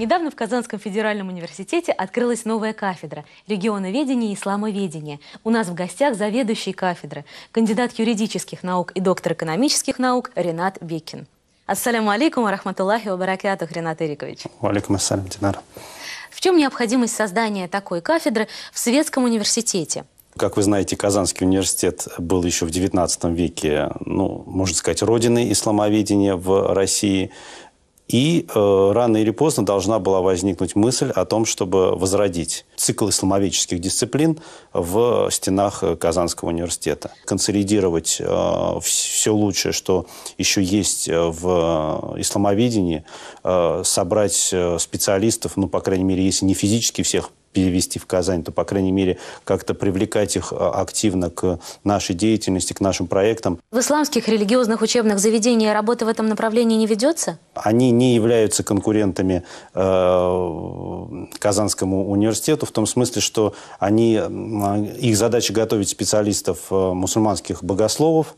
Недавно в Казанском федеральном университете открылась новая кафедра регионоведения и исламоведения. У нас в гостях заведующий кафедры, кандидат юридических наук и доктор экономических наук Ренат Бекин. Ассаляму алейкум ва рахматуллахи ва баракатух, Ренат Ирикович. Валикум ассалям, Динара. В чем необходимость создания такой кафедры в Светском университете? Как вы знаете, Казанский университет был еще в XIX веке, ну, можно сказать, родиной исламоведения в России. И э, рано или поздно должна была возникнуть мысль о том, чтобы возродить цикл исламоведческих дисциплин в стенах Казанского университета. Консолидировать э, все лучшее, что еще есть в исламоведении, э, собрать э, специалистов, ну, по крайней мере, если не физически всех перевести в Казань, то, по крайней мере, как-то привлекать их а, активно к нашей деятельности, к нашим проектам. В исламских религиозных учебных заведениях работа в этом направлении не ведется? Они не являются конкурентами э, Казанскому университету в том смысле, что они, их задача готовить специалистов э, мусульманских богословов,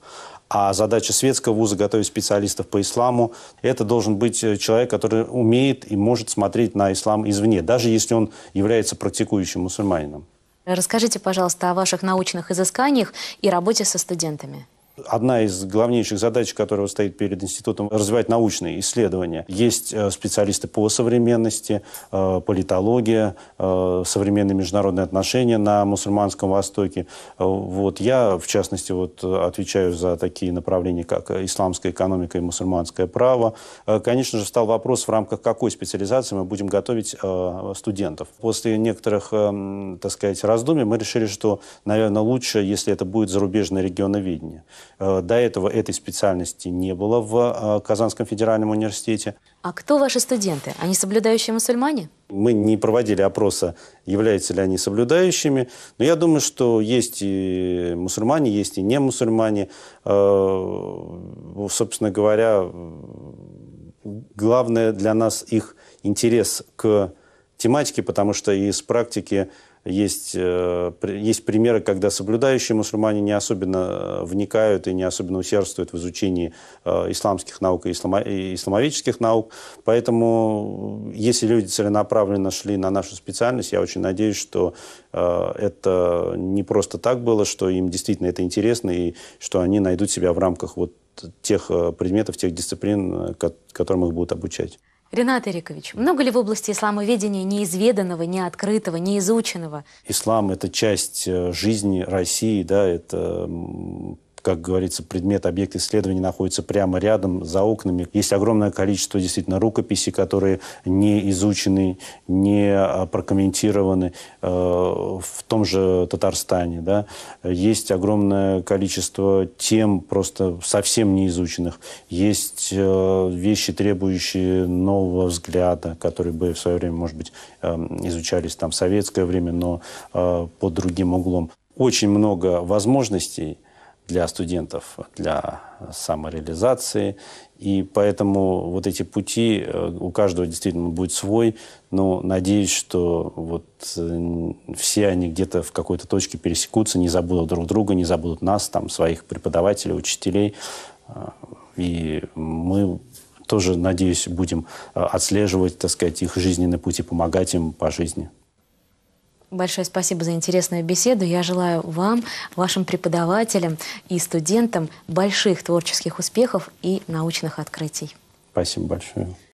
а задача светского вуза – готовить специалистов по исламу. Это должен быть э, человек, который умеет и может смотреть на ислам извне, даже если он является практикующим мусульманином. Расскажите, пожалуйста, о ваших научных изысканиях и работе со студентами. Одна из главнейших задач, которая стоит перед институтом, развивать научные исследования. Есть э, специалисты по современности, э, политология, э, современные международные отношения на мусульманском Востоке. Вот я, в частности, вот отвечаю за такие направления, как исламская экономика и мусульманское право. Конечно же, стал вопрос, в рамках какой специализации мы будем готовить студентов. После некоторых, так сказать, раздумий мы решили, что, наверное, лучше, если это будет зарубежное регионоведение. Э, до этого этой специальности не было в э, Казанском федеральном университете. А кто ваши студенты? Они соблюдающие мусульмане? Мы не проводили опроса, являются ли они соблюдающими, но я думаю, что есть и мусульмане, есть и не мусульмане. Э, собственно говоря, главное для нас их интерес к тематике, потому что из практики есть, э, есть примеры, когда соблюдающие мусульмане не особенно э, вникают и не особенно усердствуют в изучении э, исламских наук и, исламоведческих наук. Поэтому, если люди целенаправленно шли на нашу специальность, я очень надеюсь, что это не просто так было, что им действительно это интересно и что они найдут себя в рамках вот тех предметов, тех дисциплин, которым их будут обучать. Ренат Эрикович, много ли в области исламоведения неизведанного, неоткрытого, неизученного? Ислам – это часть э, жизни России, да, это как говорится, предмет, объект исследования находится прямо рядом, за окнами. Есть огромное количество действительно рукописей, которые не изучены, не а, прокомментированы э, в том же Татарстане. Да? Есть огромное количество тем просто совсем не изученных. Есть э, вещи, требующие нового взгляда, которые бы в свое время, может быть, э, изучались там в советское время, но э, под другим углом. Очень много возможностей – для студентов, для самореализации. И поэтому вот эти пути э, у каждого действительно будет свой. Но надеюсь, что вот э, все они где-то в какой-то точке пересекутся, не забудут друг друга, не забудут нас, там, своих преподавателей, учителей. Э, и мы тоже, надеюсь, будем отслеживать, так сказать, их жизненный путь и помогать им по жизни. Большое спасибо за интересную беседу. Я желаю вам, вашим преподавателям и студентам больших творческих успехов и научных открытий. Спасибо большое.